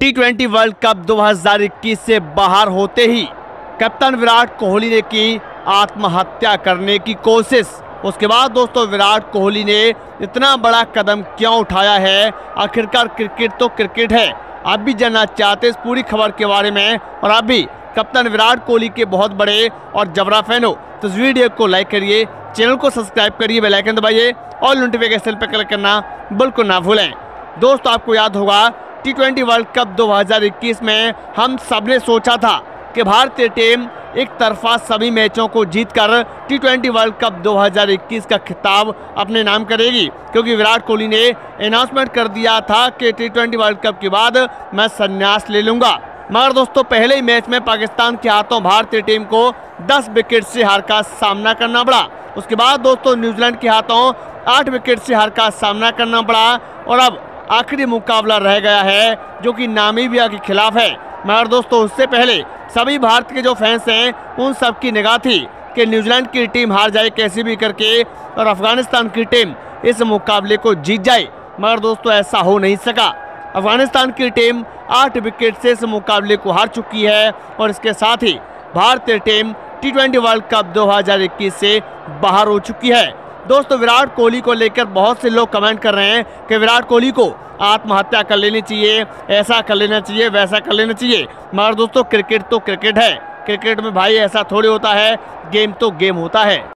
T world cup 2021 से बाहर होते ही कप्तान विराट कोहली ने की आत्महत्या करने की कोशिश। उसके बाद दोस्तों, विराट कोहली ने इतना बड़ा कदम क्यों उठाया है? आखिरकार क्रिकेट तो क्रिकेट है। आप भी जानना चाहते इस पूरी खबर के बारे में और आप भी कप्तान विराट कोहली के बहुत बड़े और जबरा फ़ैन हो तो इस वीडियो को लाइक करिए, चैनल को सब्सक्राइब करिए, बेल आइकन दबाइए और नोटिफिकेशन पर क्लिक करना बिल्कुल ना भूलें। दोस्तों, आपको याद होगा टी ट्वेंटी वर्ल्ड कप 2021 में हम सबने सोचा था कि भारतीय टीम एक तरफा सभी मैचों को जीतकर टी ट्वेंटी वर्ल्ड कप 2021 का खिताब अपने नाम करेगी। क्योंकि विराट कोहली ने अनाउंसमेंट कर दिया था कि टी ट्वेंटी वर्ल्ड कप के बाद मैं संन्यास ले लूँगा। मगर दोस्तों, पहले ही मैच में पाकिस्तान के हाथों भारतीय टीम को 10 विकेट से हार का सामना करना पड़ा। उसके बाद दोस्तों, न्यूजीलैंड के हाथों 8 विकेट से हार का सामना करना पड़ा। और अब आखिरी मुकाबला रह गया है, जो कि नामीबिया के खिलाफ है। मगर दोस्तों, उससे पहले सभी भारत के जो फैंस हैं, उन सब की निगाह थी कि न्यूजीलैंड की टीम हार जाए कैसे भी करके और अफ़गानिस्तान की टीम इस मुकाबले को जीत जाए। मगर दोस्तों, ऐसा हो नहीं सका। अफ़गानिस्तान की टीम आठ विकेट से इस मुकाबले को हार चुकी है और इसके साथ ही भारतीय टीम टी वर्ल्ड कप 2021 से बाहर हो चुकी है। दोस्तों, विराट कोहली को लेकर बहुत से लोग कमेंट कर रहे हैं कि विराट कोहली को आत्महत्या कर लेनी चाहिए, ऐसा कर लेना चाहिए, वैसा कर लेना चाहिए। मगर दोस्तों, क्रिकेट तो क्रिकेट है। क्रिकेट में भाई ऐसा थोड़ी होता है, गेम तो गेम होता है।